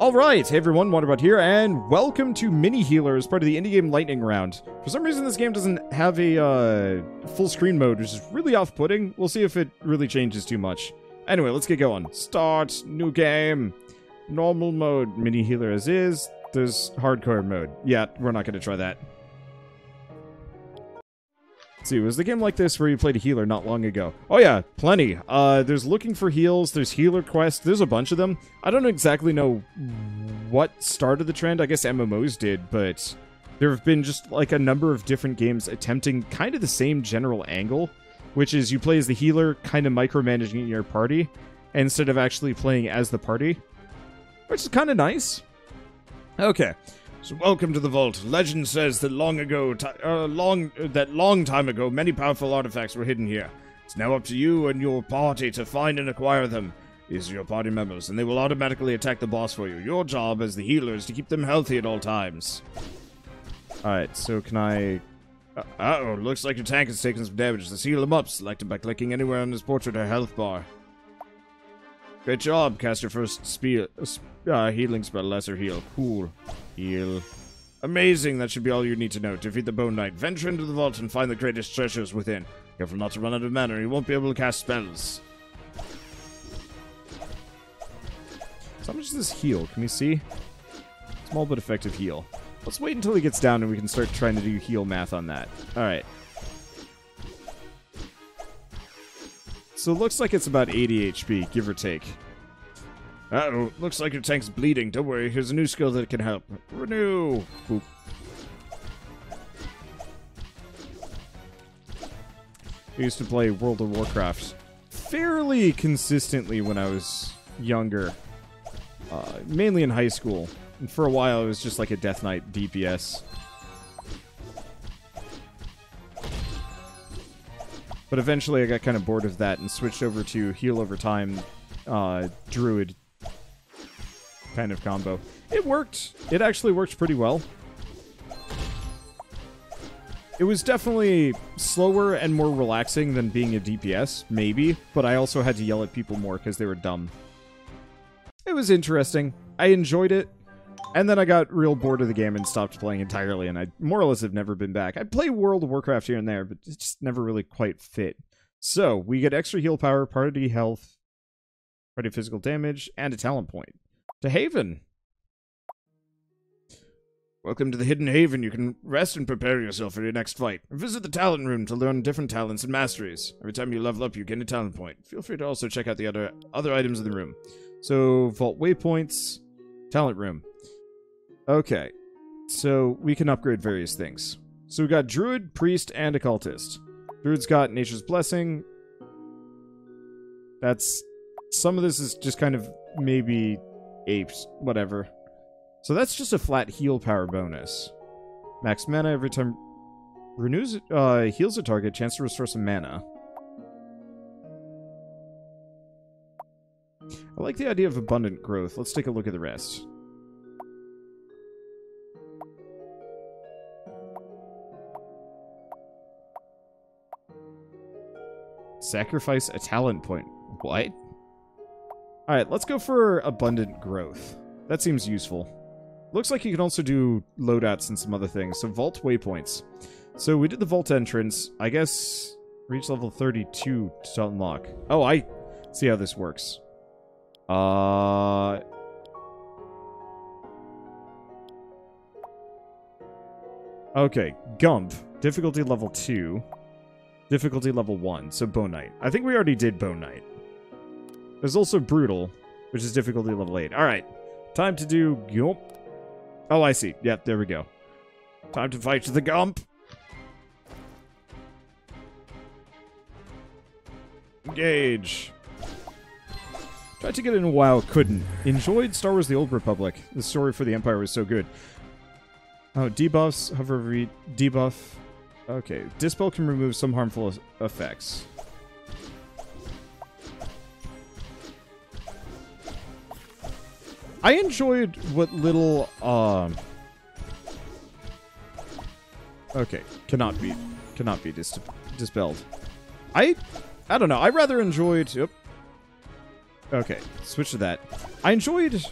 Alright, hey everyone, Wanderbot here, and welcome to Mini Healer as part of the Indie Game Lightning Round. For some reason this game doesn't have a uh, full screen mode, which is really off-putting. We'll see if it really changes too much. Anyway, let's get going. Start, new game, normal mode, Mini Healer as is. There's hardcore mode. Yeah, we're not going to try that. See, was the game like this where you played a healer not long ago? Oh yeah, plenty. Uh, there's looking for heals, there's healer quests, there's a bunch of them. I don't exactly know what started the trend, I guess MMOs did, but there have been just like a number of different games attempting kind of the same general angle, which is you play as the healer, kind of micromanaging your party, instead of actually playing as the party, which is kind of nice. Okay, so welcome to the vault. Legend says that long ago, uh, long uh, that long time ago, many powerful artifacts were hidden here. It's now up to you and your party to find and acquire them. These are your party members, and they will automatically attack the boss for you. Your job as the healer is to keep them healthy at all times. Alright, so can I... Uh oh looks like your tank has taken some damage. Let's heal him up. Select him by clicking anywhere on his portrait or health bar. Great job. Cast your first spell, uh, healing spell, lesser heal. Cool. Heal. Amazing, that should be all you need to know. Defeat the Bone Knight. Venture into the vault and find the greatest treasures within. Careful not to run out of mana, or you won't be able to cast spells. So how much does this heal? Can we see? Small but effective heal. Let's wait until he gets down and we can start trying to do heal math on that. Alright. So it looks like it's about 80 HP, give or take. Uh-oh, looks like your tank's bleeding. Don't worry, here's a new skill that can help. Renew! Boop. I used to play World of Warcraft fairly consistently when I was younger. Uh, mainly in high school. And for a while, it was just like a Death Knight DPS. But eventually, I got kind of bored of that and switched over to heal over time uh, druid kind of combo. It worked. It actually worked pretty well. It was definitely slower and more relaxing than being a DPS, maybe, but I also had to yell at people more because they were dumb. It was interesting. I enjoyed it. And then I got real bored of the game and stopped playing entirely, and I more or less have never been back. I play World of Warcraft here and there, but it just never really quite fit. So, we get extra heal power, party health, party physical damage, and a talent point. To Haven! Welcome to the Hidden Haven. You can rest and prepare yourself for your next fight. Visit the talent room to learn different talents and masteries. Every time you level up, you gain a talent point. Feel free to also check out the other other items in the room. So, vault waypoints, talent room. Okay, so we can upgrade various things. So we got Druid, Priest, and Occultist. Druid's got Nature's Blessing. That's... Some of this is just kind of maybe apes, whatever. So that's just a flat heal power bonus. Max mana every time... Renews, uh, heals a target, chance to restore some mana. I like the idea of abundant growth. Let's take a look at the rest. Sacrifice a talent point. What? Alright, let's go for abundant growth. That seems useful. Looks like you can also do loadouts and some other things. So vault waypoints. So we did the vault entrance. I guess reach level 32 to unlock. Oh, I see how this works. Uh... Okay, Gump. Difficulty level 2. Difficulty level 1, so Bone Knight. I think we already did Bone Knight. There's also Brutal, which is difficulty level 8. Alright, time to do Gump. Oh, I see. Yep, there we go. Time to fight the Gump. Engage. Tried to get in a while, couldn't. Enjoyed Star Wars The Old Republic. The story for the Empire was so good. Oh, debuffs, hover, debuff. Okay, Dispel can remove some harmful effects. I enjoyed what little, um... Okay, cannot be, cannot be dis dispelled. I, I don't know, I rather enjoyed, yep. Okay, switch to that. I enjoyed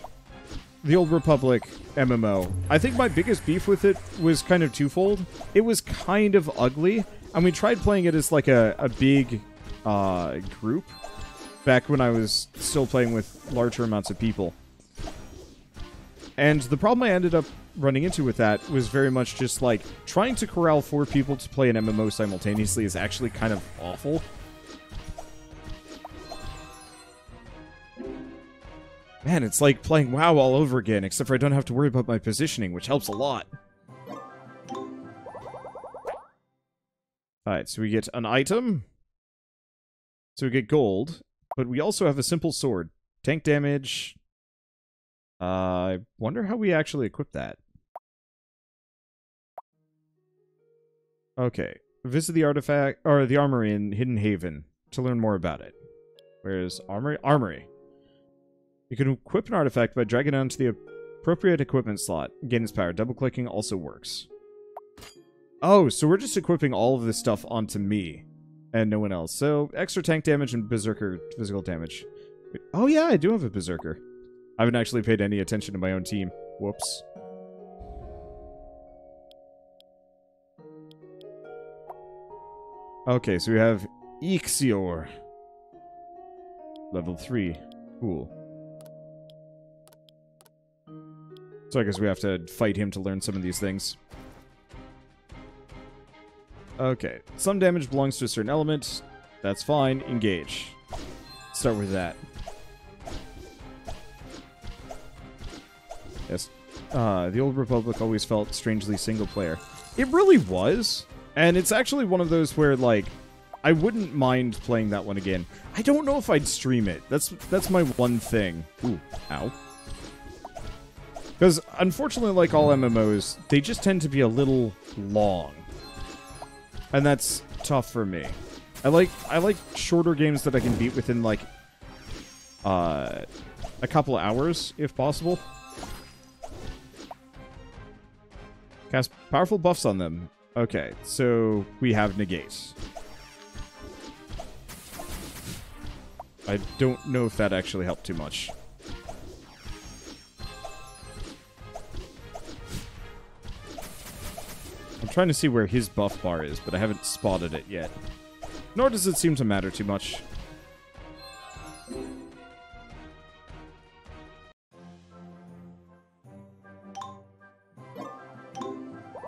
the Old Republic MMO. I think my biggest beef with it was kind of twofold. It was kind of ugly, and we tried playing it as like a, a big uh, group back when I was still playing with larger amounts of people. And the problem I ended up running into with that was very much just like trying to corral four people to play an MMO simultaneously is actually kind of awful. Man, it's like playing WoW all over again, except for I don't have to worry about my positioning, which helps a lot. Alright, so we get an item. So we get gold, but we also have a simple sword. Tank damage. I wonder how we actually equip that. Okay. Visit the artifact, or the armory in Hidden Haven to learn more about it. Where's armory? Armory. You can equip an artifact by dragging it onto the appropriate equipment slot. Gain its power. Double-clicking also works. Oh, so we're just equipping all of this stuff onto me and no one else. So, extra tank damage and berserker physical damage. Oh yeah, I do have a berserker. I haven't actually paid any attention to my own team. Whoops. Okay, so we have Ixior. Level 3. Cool. So I guess we have to fight him to learn some of these things. Okay. Some damage belongs to a certain element. That's fine. Engage. Start with that. Uh, the Old Republic always felt strangely single player. It really was. And it's actually one of those where, like, I wouldn't mind playing that one again. I don't know if I'd stream it. That's that's my one thing. Ooh, ow. Because, unfortunately, like all MMOs, they just tend to be a little long. And that's tough for me. I like I like shorter games that I can beat within, like, uh, a couple of hours, if possible. Cast powerful buffs on them. Okay, so we have negate. I don't know if that actually helped too much. I'm trying to see where his buff bar is, but I haven't spotted it yet. Nor does it seem to matter too much.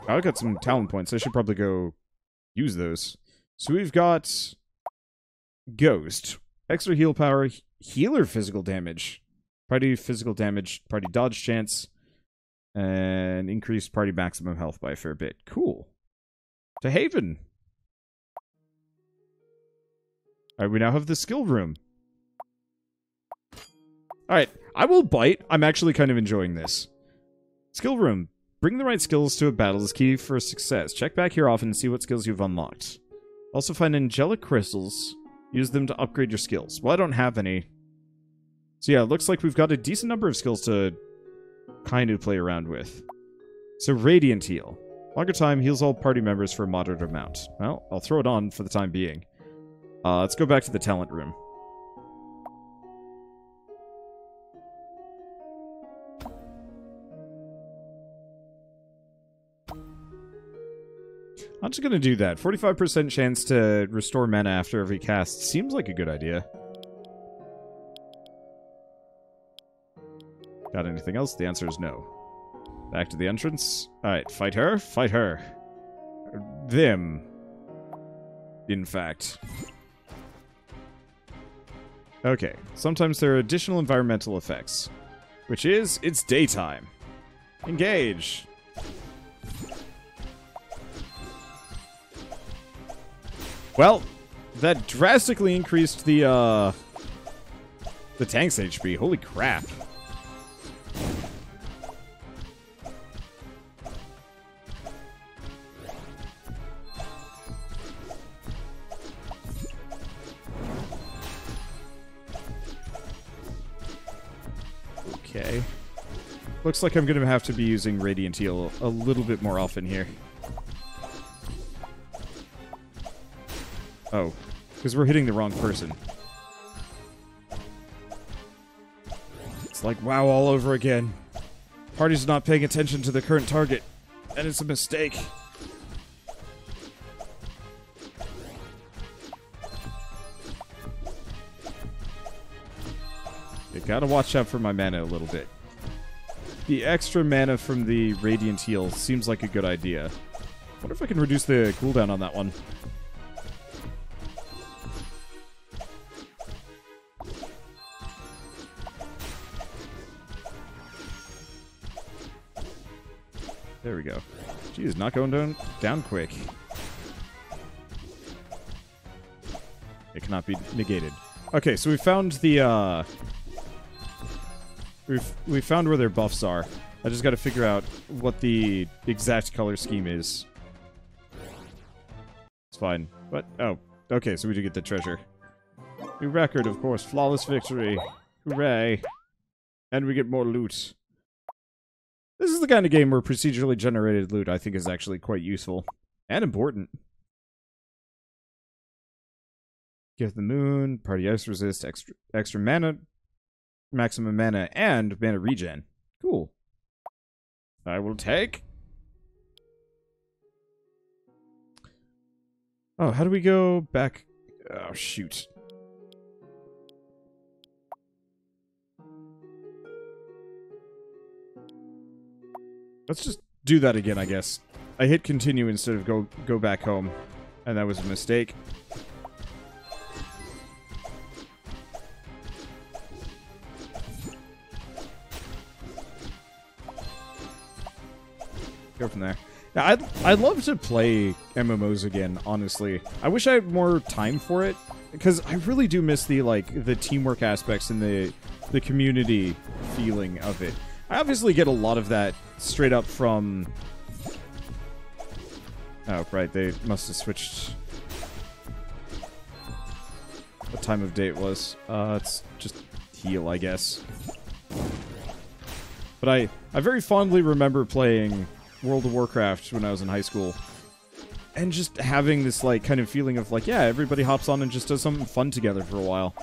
I got some talent points. I should probably go use those. So we've got Ghost. Extra heal power, healer physical damage. Party physical damage, party dodge chance, and increased party maximum health by a fair bit. Cool. To Haven. Alright, we now have the skill room. Alright, I will bite. I'm actually kind of enjoying this. Skill room. Bring the right skills to a battle is key for success. Check back here often and see what skills you've unlocked. Also find angelic crystals. Use them to upgrade your skills. Well, I don't have any. So yeah, it looks like we've got a decent number of skills to kind of play around with. So Radiant Heal. Longer time heals all party members for a moderate amount. Well, I'll throw it on for the time being. Uh, let's go back to the talent room. I'm just gonna do that. 45% chance to restore mana after every cast seems like a good idea. Got anything else? The answer is no. Back to the entrance. Alright, fight her? Fight her. Er, them. In fact. Okay, sometimes there are additional environmental effects. Which is, it's daytime. Engage! Well, that drastically increased the, uh... The tank's HP. Holy crap. Okay. Looks like I'm going to have to be using Radiant Heal a little bit more often here. Oh, because we're hitting the wrong person. It's like WoW all over again. Party's not paying attention to the current target, and it's a mistake. You gotta watch out for my mana a little bit. The extra mana from the Radiant Heal seems like a good idea. wonder if I can reduce the cooldown on that one. Not going down, down quick. It cannot be negated. Okay, so we found the, uh... We've, we found where their buffs are. I just gotta figure out what the exact color scheme is. It's fine. But, oh, okay, so we do get the treasure. New record, of course. Flawless victory. Hooray. And we get more loot. This is the kind of game where procedurally generated loot I think is actually quite useful. And important. Get the moon, party ice resist, extra extra mana, maximum mana, and mana regen. Cool. I will take. Oh, how do we go back? Oh, shoot. Let's just do that again, I guess. I hit continue instead of go go back home, and that was a mistake. Go from there. Yeah, I'd, I'd love to play MMOs again, honestly. I wish I had more time for it, because I really do miss the, like, the teamwork aspects and the, the community feeling of it. I obviously get a lot of that straight up from... Oh, right, they must have switched what time of day it was. Uh, it's just heal, I guess. But I, I very fondly remember playing World of Warcraft when I was in high school. And just having this, like, kind of feeling of, like, yeah, everybody hops on and just does something fun together for a while.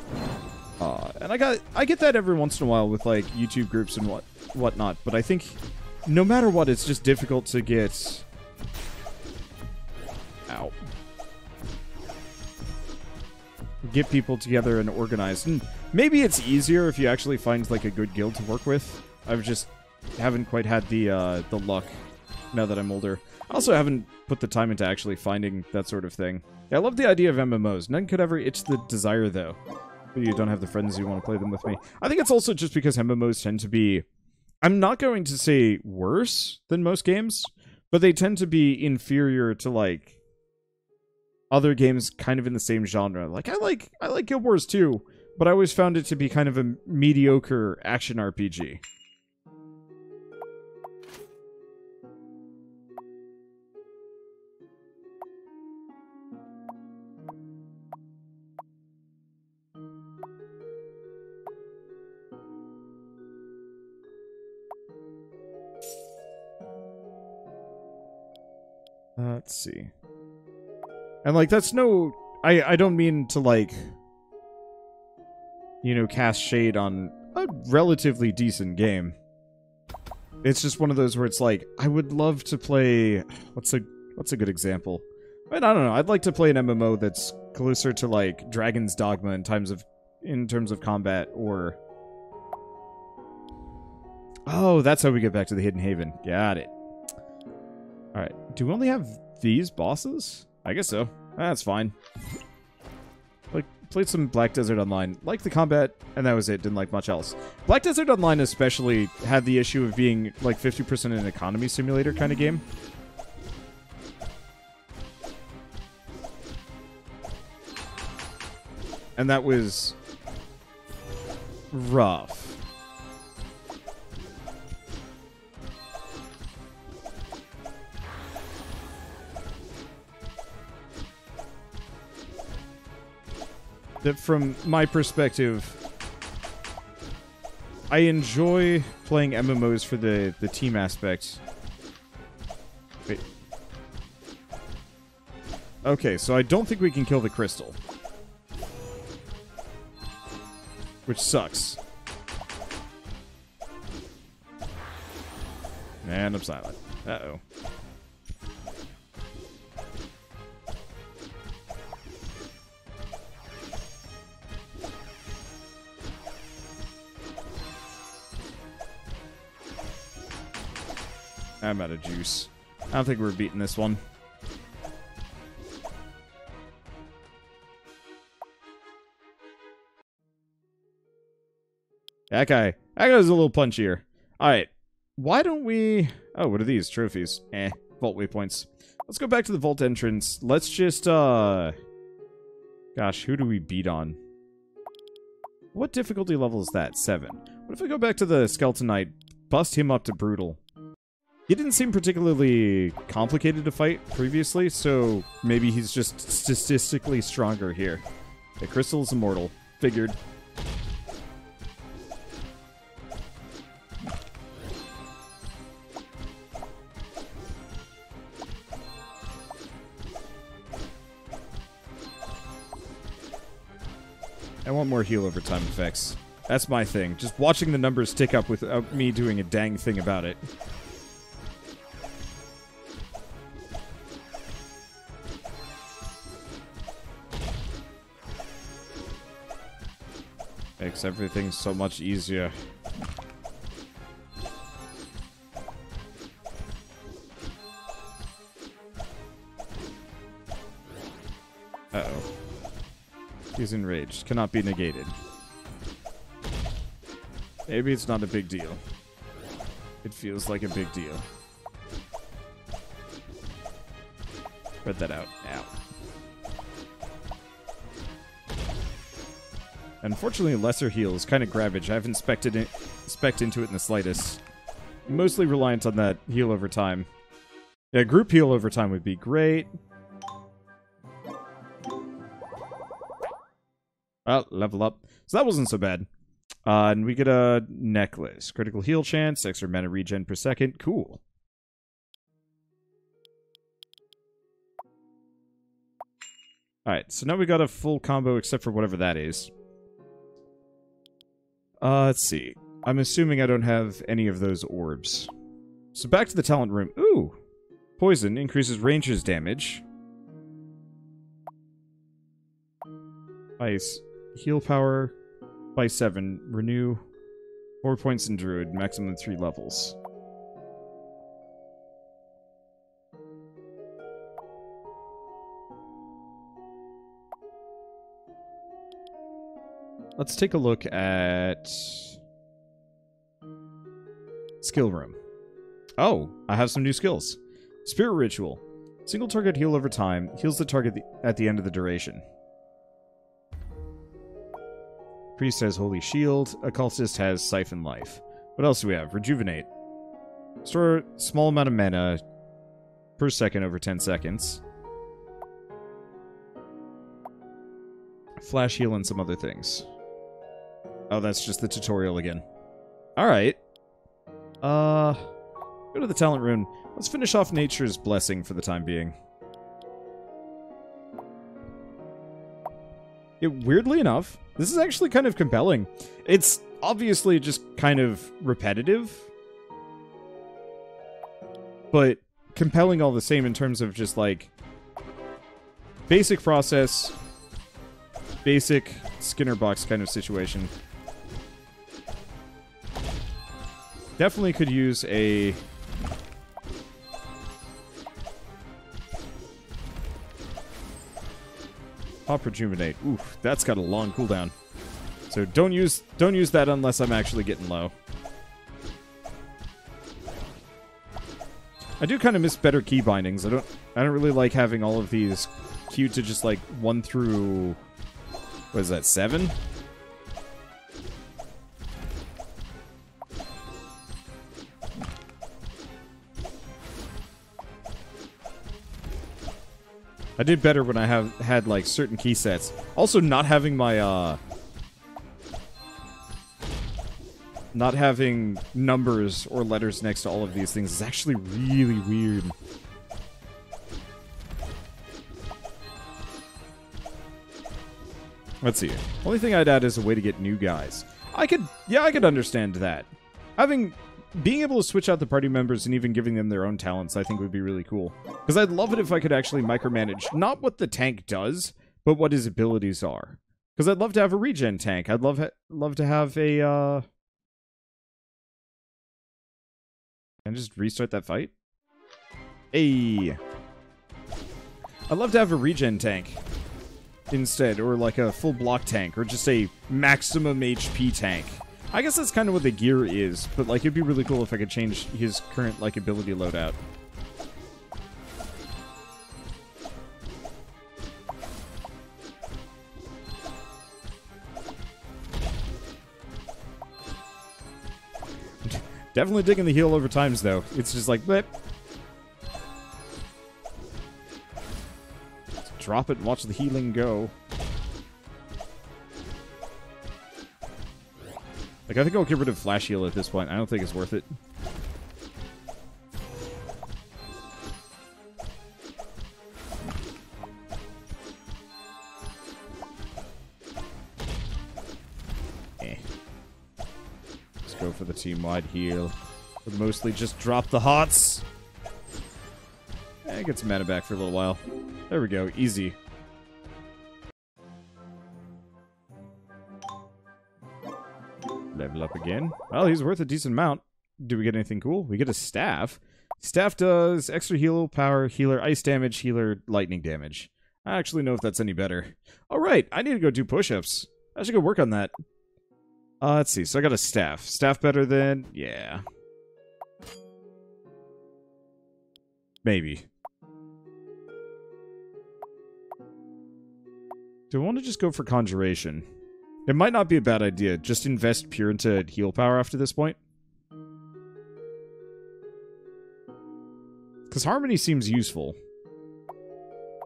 Uh, and I got I get that every once in a while with like YouTube groups and what whatnot, but I think no matter what, it's just difficult to get. Ow. Get people together and organized, and maybe it's easier if you actually find like a good guild to work with. I've just haven't quite had the uh, the luck now that I'm older. I also haven't put the time into actually finding that sort of thing. Yeah, I love the idea of MMOs. None could ever itch the desire, though you don't have the friends you want to play them with me. I think it's also just because MMOs tend to be... I'm not going to say worse than most games, but they tend to be inferior to, like, other games kind of in the same genre. Like, I like, I like Guild Wars 2, but I always found it to be kind of a mediocre action RPG. Let's see. And like that's no I I don't mean to like you know cast shade on a relatively decent game. It's just one of those where it's like I would love to play what's a what's a good example? I, mean, I don't know. I'd like to play an MMO that's closer to like Dragon's Dogma in terms of in terms of combat or Oh, that's how we get back to the Hidden Haven. Got it. Alright. Do we only have these bosses? I guess so. That's fine. Like, played some Black Desert Online. Liked the combat, and that was it. Didn't like much else. Black Desert Online especially had the issue of being, like, 50% an economy simulator kind of game. And that was... rough. That from my perspective, I enjoy playing MMOs for the, the team aspect. Wait. Okay, so I don't think we can kill the crystal. Which sucks. And I'm silent. Uh-oh. I'm out of juice. I don't think we're beating this one. That guy. That guy's a little punchier. Alright. Why don't we... Oh, what are these? Trophies. Eh. Vault waypoints. Let's go back to the vault entrance. Let's just, uh... Gosh, who do we beat on? What difficulty level is that? Seven. What if I go back to the Skeleton Knight, bust him up to Brutal? He didn't seem particularly complicated to fight previously, so maybe he's just statistically stronger here. The Crystal is immortal. Figured. I want more heal over time effects. That's my thing. Just watching the numbers tick up without uh, me doing a dang thing about it. Makes everything so much easier. Uh-oh. He's enraged. Cannot be negated. Maybe it's not a big deal. It feels like a big deal. Spread that out. Ow. Unfortunately, lesser heal is kind of garbage. I haven't spected it, spec'd into it in the slightest. Mostly reliant on that heal over time. Yeah, group heal over time would be great. Well, level up. So that wasn't so bad. Uh, and we get a necklace. Critical heal chance, extra mana regen per second. Cool. Alright, so now we got a full combo except for whatever that is. Uh, let's see. I'm assuming I don't have any of those orbs. So back to the talent room. Ooh! Poison increases ranger's damage. Ice. Heal power by 7. Renew 4 points in Druid. Maximum 3 levels. Let's take a look at skill room. Oh, I have some new skills. Spirit Ritual. Single target heal over time. Heals the target at the end of the duration. Priest has Holy Shield. Occultist has Siphon Life. What else do we have? Rejuvenate. Store small amount of mana per second over 10 seconds. Flash heal and some other things. Oh, that's just the tutorial again. Alright. Uh, go to the talent rune. Let's finish off Nature's Blessing for the time being. It, weirdly enough, this is actually kind of compelling. It's obviously just kind of repetitive. But compelling all the same in terms of just like basic process, basic Skinner box kind of situation. Definitely could use a... Pop Rejuvenate. Oof, that's got a long cooldown. So don't use don't use that unless I'm actually getting low. I do kind of miss better key bindings. I don't I don't really like having all of these queued to just like one through what is that, seven? I did better when I have had like certain key sets. Also, not having my uh, not having numbers or letters next to all of these things is actually really weird. Let's see. Only thing I'd add is a way to get new guys. I could, yeah, I could understand that. Having being able to switch out the party members and even giving them their own talents, I think would be really cool. Because I'd love it if I could actually micromanage not what the tank does, but what his abilities are. Because I'd love to have a regen tank. I'd love love to have a. Uh... And just restart that fight. Hey. I'd love to have a regen tank instead, or like a full block tank, or just a maximum HP tank. I guess that's kind of what the gear is, but like it'd be really cool if I could change his current like ability loadout. Definitely digging the heal over times though. It's just like blip. Drop it and watch the healing go. Like, I think I'll get rid of Flash Heal at this point. I don't think it's worth it. Eh. Let's go for the team-wide heal. But mostly just drop the hots. Eh, get some mana back for a little while. There we go. Easy. Level up again. Well, he's worth a decent amount. Do we get anything cool? We get a staff. Staff does extra heal power, healer ice damage, healer lightning damage. I actually know if that's any better. All right, I need to go do push-ups. I should go work on that. Uh, let's see. So I got a staff. Staff better than... Yeah. Maybe. Do I want to just go for Conjuration? It might not be a bad idea. Just invest pure into heal power after this point. Because Harmony seems useful.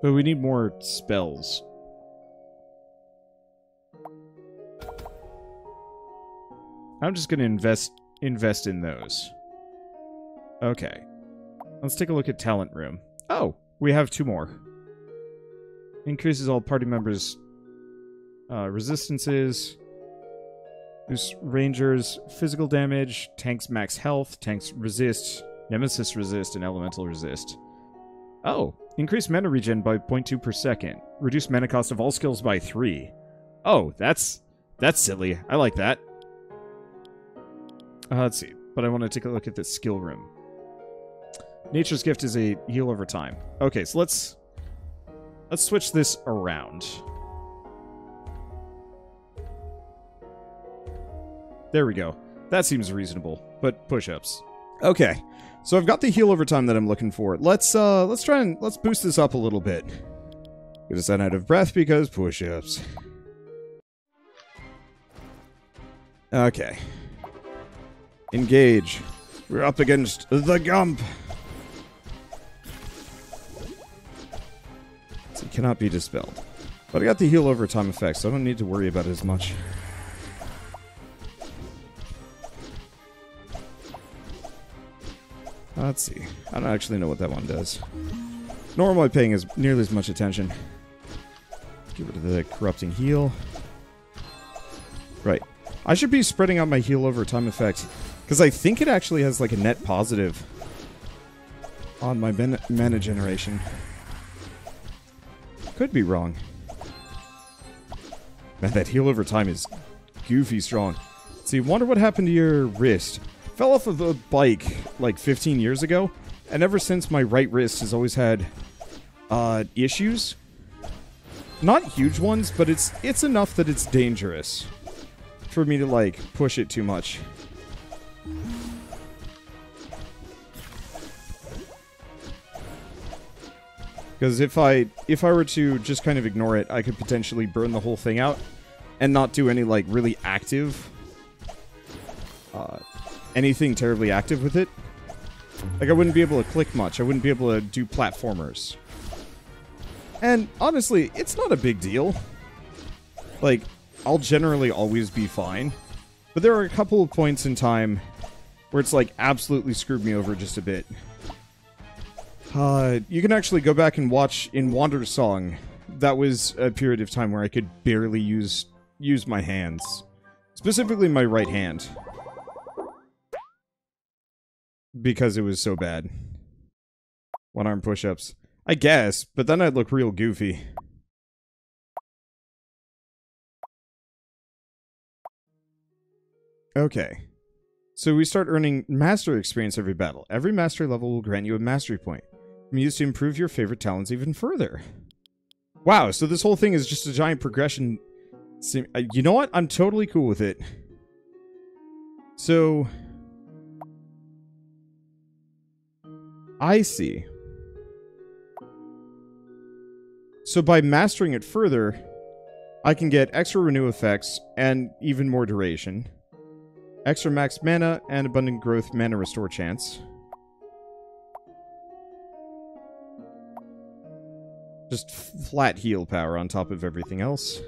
But we need more spells. I'm just going to invest invest in those. Okay. Let's take a look at Talent Room. Oh, we have two more. Increases all party members' uh, resistances. Boosts rangers physical damage, tanks max health, tanks resist, nemesis resist, and elemental resist. Oh, increase mana regen by 0.2 per second. Reduce mana cost of all skills by 3. Oh, that's that's silly. I like that. Uh, let's see. But I want to take a look at this skill room. Nature's Gift is a heal over time. Okay, so let's let's switch this around. There we go. That seems reasonable, but push-ups. Okay, so I've got the heal over time that I'm looking for. Let's uh, let's try and let's boost this up a little bit. Gonna sound out of breath because push-ups. Okay. Engage. We're up against the Gump. So it cannot be dispelled. But I got the heal over time effect, so I don't need to worry about it as much. Let's see. I don't actually know what that one does. Nor am I paying as nearly as much attention. Get rid of the corrupting heal. Right. I should be spreading out my heal over time effect. Because I think it actually has like a net positive on my mana generation. Could be wrong. Man, that heal over time is goofy strong. See, wonder what happened to your wrist. Fell off of a bike like 15 years ago, and ever since my right wrist has always had uh, issues. Not huge ones, but it's it's enough that it's dangerous for me to like push it too much. Because if I if I were to just kind of ignore it, I could potentially burn the whole thing out and not do any like really active uh, anything terribly active with it. Like, I wouldn't be able to click much. I wouldn't be able to do platformers. And, honestly, it's not a big deal. Like, I'll generally always be fine. But there are a couple of points in time where it's, like, absolutely screwed me over just a bit. Uh, you can actually go back and watch in Wandersong. That was a period of time where I could barely use use my hands. Specifically my right hand. Because it was so bad. One arm push ups. I guess, but then I'd look real goofy. Okay. So we start earning master experience every battle. Every mastery level will grant you a mastery point. Used to improve your favorite talents even further. Wow, so this whole thing is just a giant progression. Uh, you know what? I'm totally cool with it. So... I see. So by mastering it further, I can get extra renew effects and even more duration. Extra max mana and abundant growth mana restore chance. Just flat heal power on top of everything else.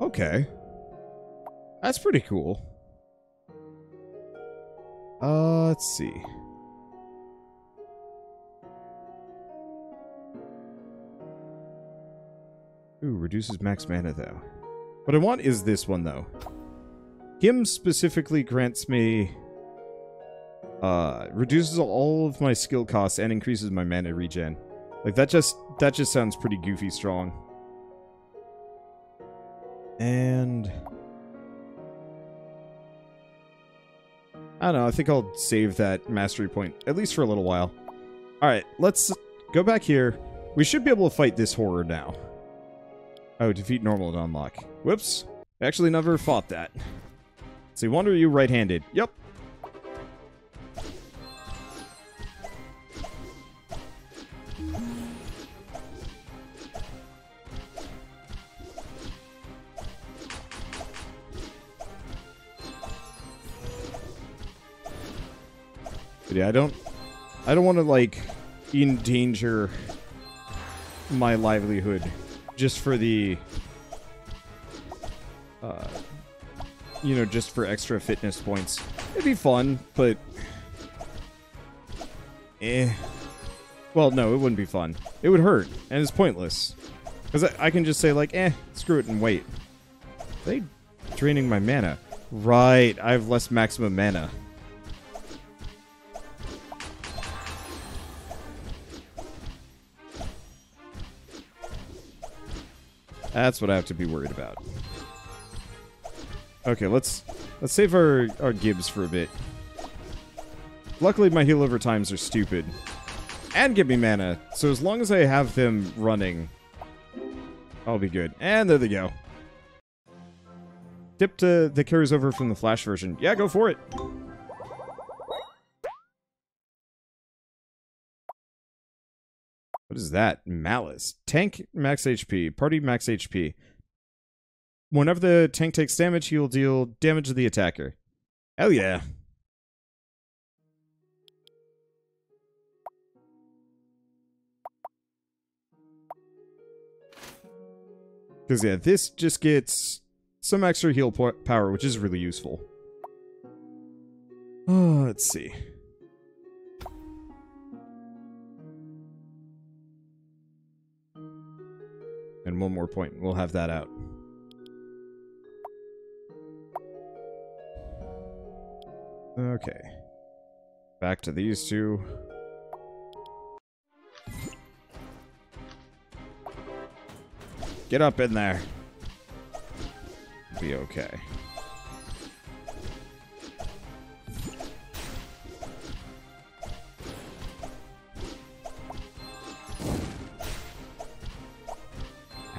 Okay. That's pretty cool. Uh, let's see. Ooh, reduces max mana, though. What I want is this one, though. Him specifically grants me... Uh, reduces all of my skill costs and increases my mana regen. Like, that just, that just sounds pretty goofy strong. And... I don't know, I think I'll save that mastery point, at least for a little while. Alright, let's go back here. We should be able to fight this horror now. Oh, defeat normal to unlock. Whoops. Actually never fought that. See, wonder you right-handed? Yep. I don't I don't want to like endanger my livelihood just for the, uh, you know, just for extra fitness points. It'd be fun, but, eh. Well, no, it wouldn't be fun. It would hurt, and it's pointless. Because I, I, can just say, like, eh, screw it and wait. They draining my mana. Right, I have less maximum mana. That's what I have to be worried about. Okay, let's let's save our, our Gibbs for a bit. Luckily, my heal over times are stupid. And give me mana, so as long as I have them running, I'll be good. And there they go. Dip to that carries over from the Flash version. Yeah, go for it. What is that? Malice. Tank max HP. Party max HP. Whenever the tank takes damage, he will deal damage to the attacker. Hell yeah. Because, yeah, this just gets some extra heal power, which is really useful. Oh, let's see. And one more point. We'll have that out. Okay. Back to these two. Get up in there. Be okay.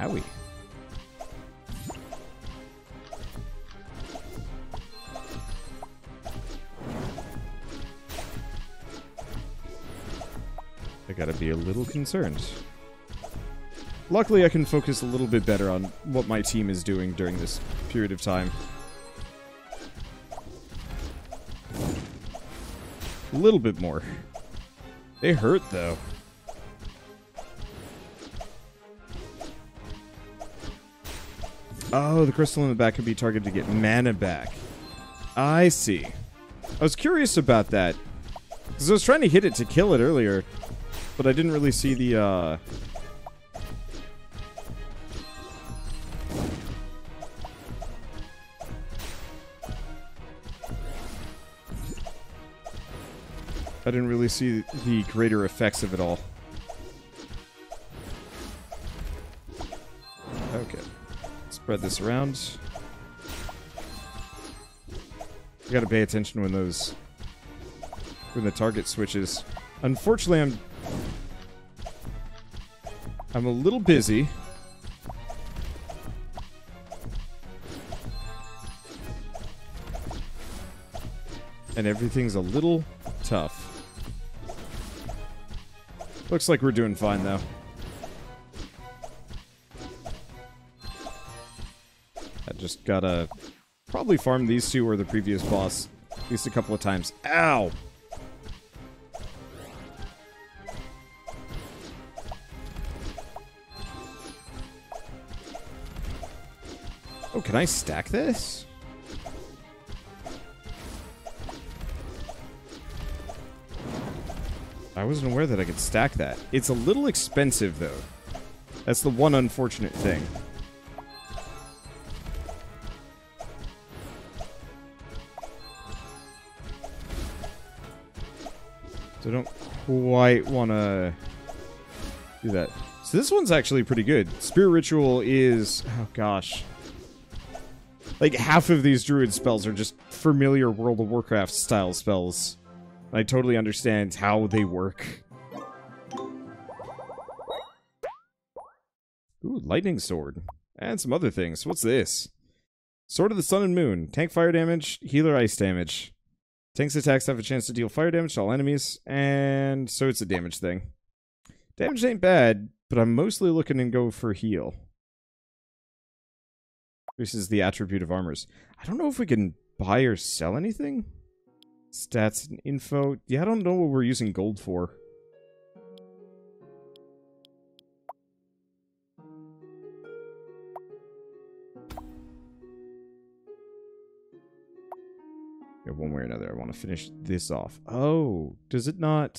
Howie. I gotta be a little concerned. Luckily, I can focus a little bit better on what my team is doing during this period of time. A little bit more. They hurt, though. Oh, the crystal in the back could be targeted to get mana back. I see. I was curious about that. Because I was trying to hit it to kill it earlier. But I didn't really see the, uh... I didn't really see the greater effects of it all. Spread this around. You gotta pay attention when those... when the target switches. Unfortunately, I'm... I'm a little busy. And everything's a little tough. Looks like we're doing fine, though. Just gotta probably farm these two or the previous boss at least a couple of times. Ow! Oh, can I stack this? I wasn't aware that I could stack that. It's a little expensive, though. That's the one unfortunate thing. So I don't quite want to do that. So this one's actually pretty good. Spirit Ritual is... Oh, gosh. Like, half of these druid spells are just familiar World of Warcraft style spells. I totally understand how they work. Ooh, lightning sword. And some other things. What's this? Sword of the Sun and Moon. Tank fire damage, healer ice damage. Tank's attacks have a chance to deal fire damage to all enemies, and so it's a damage thing. Damage ain't bad, but I'm mostly looking to go for heal. This is the attribute of armors. I don't know if we can buy or sell anything. Stats and info. Yeah, I don't know what we're using gold for. Way or another, I want to finish this off. Oh, does it not...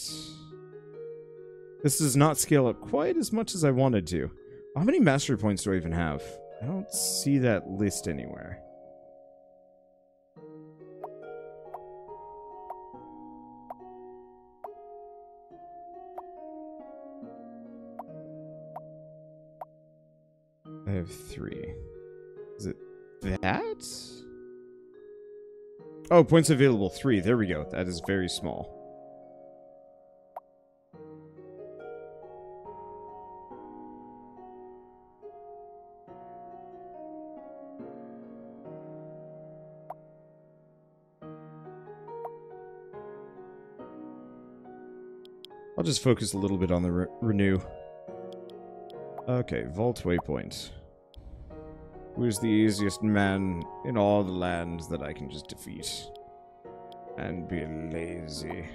This does not scale up quite as much as I wanted to. How many mastery points do I even have? I don't see that list anywhere. I have three. Is it that? Oh, points available, three. There we go. That is very small. I'll just focus a little bit on the re renew. Okay, Vault Waypoint. Who is the easiest man in all the lands that I can just defeat? And be lazy.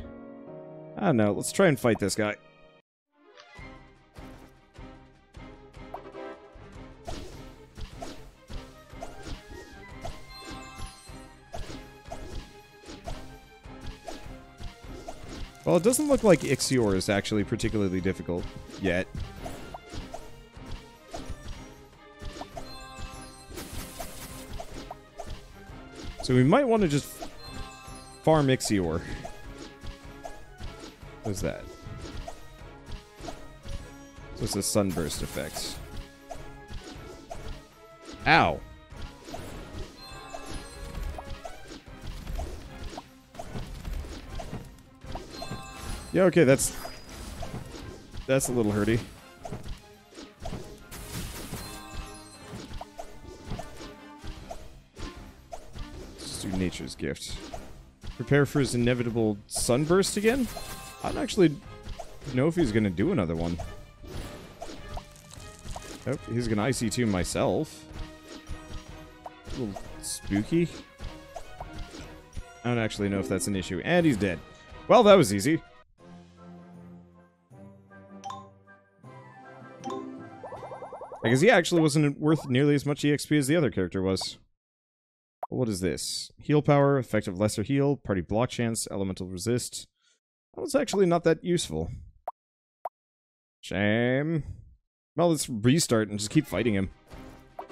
Ah, I don't know, let's try and fight this guy. Well, it doesn't look like Ixior is actually particularly difficult yet. So we might want to just farm Ixior. What's that? It's a sunburst effect. Ow! Yeah, okay, that's... That's a little hurty. Do Nature's Gift. Prepare for his inevitable sunburst again? I don't actually know if he's going to do another one. Oh, he's going to IC2 myself. A little spooky. I don't actually know if that's an issue. And he's dead. Well, that was easy. I guess he actually wasn't worth nearly as much EXP as the other character was. What is this? Heal power, effective lesser heal, party block chance, elemental resist. That was actually not that useful. Shame. Well, let's restart and just keep fighting him.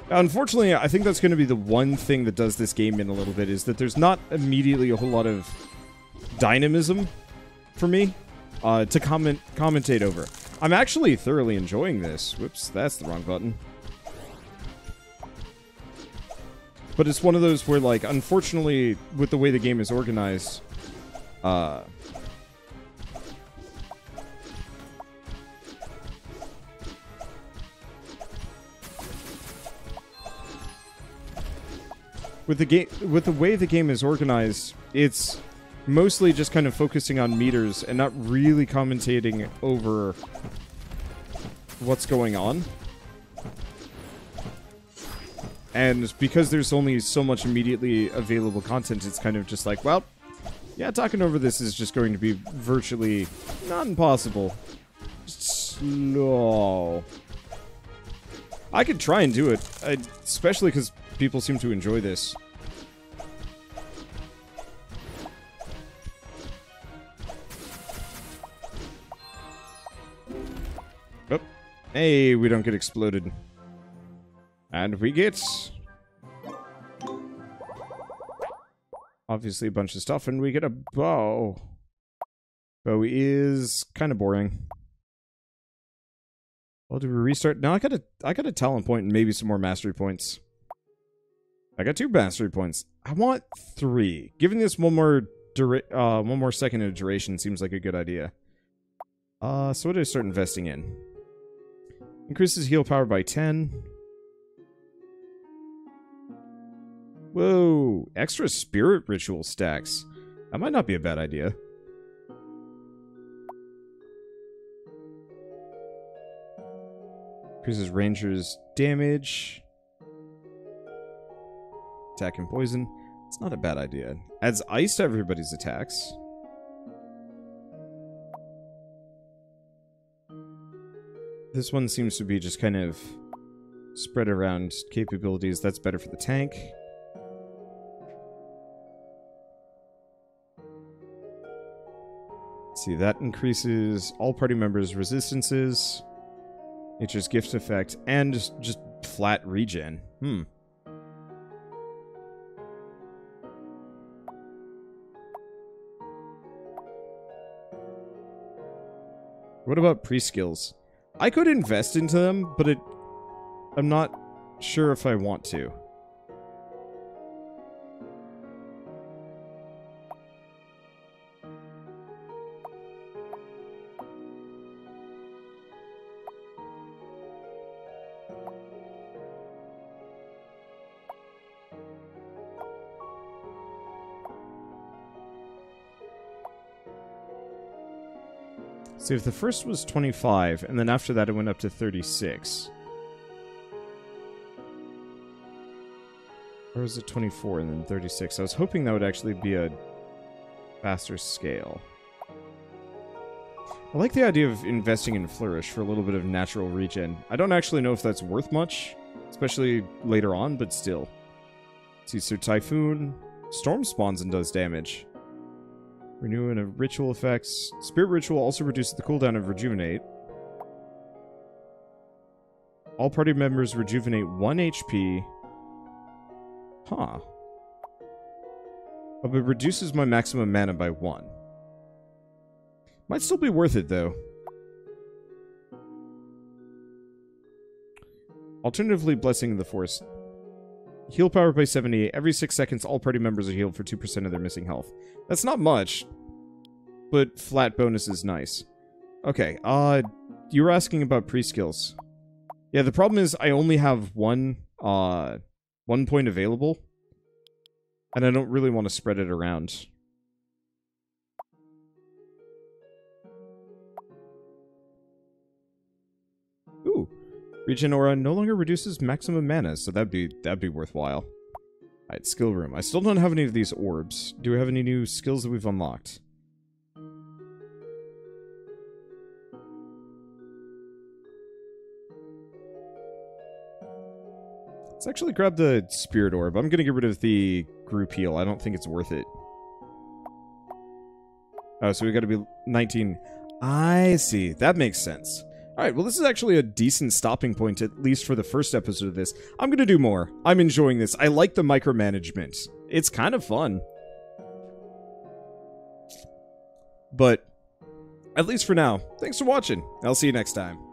Unfortunately, I think that's going to be the one thing that does this game in a little bit, is that there's not immediately a whole lot of dynamism. for me uh, to comment commentate over. I'm actually thoroughly enjoying this. Whoops, that's the wrong button. But it's one of those where, like, unfortunately, with the way the game is organized, uh, with the game with the way the game is organized, it's mostly just kind of focusing on meters and not really commentating over what's going on. And because there's only so much immediately available content, it's kind of just like, well, yeah, talking over this is just going to be virtually not impossible. Slow. I could try and do it, especially because people seem to enjoy this. Oh. Hey, we don't get exploded. And we get... Obviously a bunch of stuff, and we get a bow. Bow is kind of boring. Well, do we restart? No, I got a, I got a talent point and maybe some more mastery points. I got two mastery points. I want three. Giving this one more uh, one more second of duration seems like a good idea. Uh, so what do I start investing in? Increases heal power by 10. Whoa, extra spirit ritual stacks. That might not be a bad idea. Increases rangers damage. Attack and poison. It's not a bad idea. Adds ice to everybody's attacks. This one seems to be just kind of spread around capabilities. That's better for the tank. See, that increases all party members' resistances, nature's gift effect, and just, just flat regen. Hmm. What about pre-skills? I could invest into them, but it... I'm not sure if I want to. See, if the first was 25, and then after that it went up to 36. Or was it 24 and then 36? I was hoping that would actually be a faster scale. I like the idea of investing in Flourish for a little bit of natural regen. I don't actually know if that's worth much, especially later on, but still. See, so Typhoon, Storm spawns and does damage. Renewing of ritual effects. Spirit ritual also reduces the cooldown of rejuvenate. All party members rejuvenate 1 HP. Huh. But it reduces my maximum mana by 1. Might still be worth it, though. Alternatively, Blessing of the Force. Heal power by 70. Every 6 seconds, all party members are healed for 2% of their missing health. That's not much, but flat bonus is nice. Okay, uh, you were asking about pre-skills. Yeah, the problem is I only have one, uh, one point available. And I don't really want to spread it around. Regen Aura no longer reduces maximum mana, so that'd be that'd be worthwhile. Alright, skill room. I still don't have any of these orbs. Do we have any new skills that we've unlocked? Let's actually grab the Spirit Orb. I'm to get rid of the group heal. I don't think it's worth it. Oh, so we got to be 19. I see. That makes sense. Alright, well this is actually a decent stopping point, at least for the first episode of this. I'm gonna do more. I'm enjoying this. I like the micromanagement. It's kind of fun. But at least for now, thanks for watching. I'll see you next time.